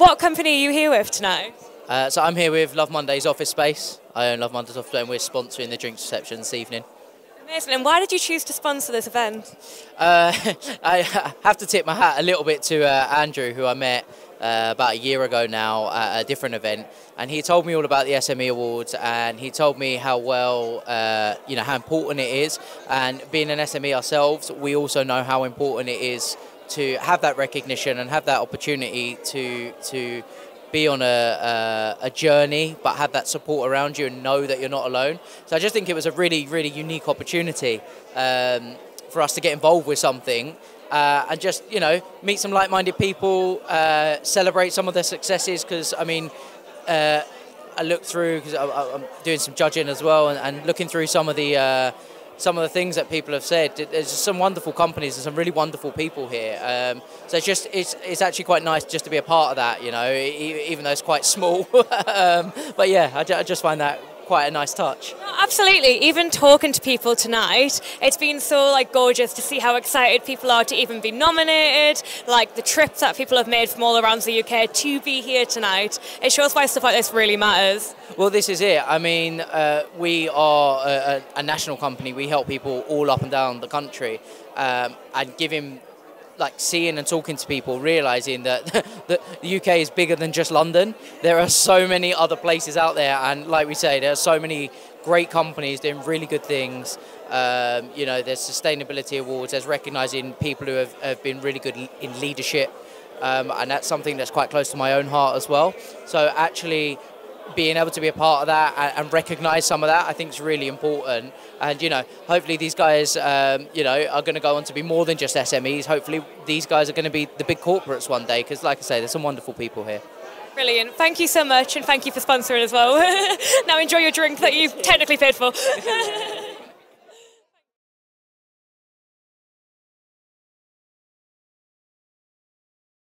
What company are you here with tonight? Uh, so I'm here with Love Mondays office space. I own Love Mondays office space and we're sponsoring the drinks reception this evening. Amazing. And why did you choose to sponsor this event? Uh, I have to tip my hat a little bit to uh, Andrew, who I met uh, about a year ago now at a different event, and he told me all about the SME Awards, and he told me how well, uh, you know, how important it is. And being an SME ourselves, we also know how important it is to have that recognition and have that opportunity to to be on a, a, journey, but have that support around you and know that you're not alone. So I just think it was a really, really unique opportunity um, for us to get involved with something uh, and just, you know, meet some like-minded people, uh, celebrate some of their successes. Because I mean, uh, I looked through because I'm doing some judging as well, and, and looking through some of the uh, some of the things that people have said. There's some wonderful companies and some really wonderful people here. Um, so it's just it's it's actually quite nice just to be a part of that, you know, even though it's quite small. um, but yeah, I, I just find that quite a nice touch. Absolutely. Even talking to people tonight, it's been so like gorgeous to see how excited people are to even be nominated. Like the trips that people have made from all around the UK to be here tonight. It shows why stuff like this really matters. Well, this is it. I mean, uh, we are a, a, national company. We help people all up and down the country, um, and giving like seeing and talking to people, realizing that the UK is bigger than just London. There are so many other places out there, and like we say, there are so many great companies doing really good things. Um, you know, there's sustainability awards. There's recognizing people who have, have been really good in leadership, um, and that's something that's quite close to my own heart as well. So actually being able to be a part of that and, and recognise some of that, I think is really important. And you know, hopefully these guys, um, you know, are going to go on to be more than just SMEs. Hopefully these guys are going to be the big corporates one day. Because, like I say, there's some wonderful people here. Brilliant. Thank you so much, and thank you for sponsoring as well. now enjoy your drink that you've technically paid for.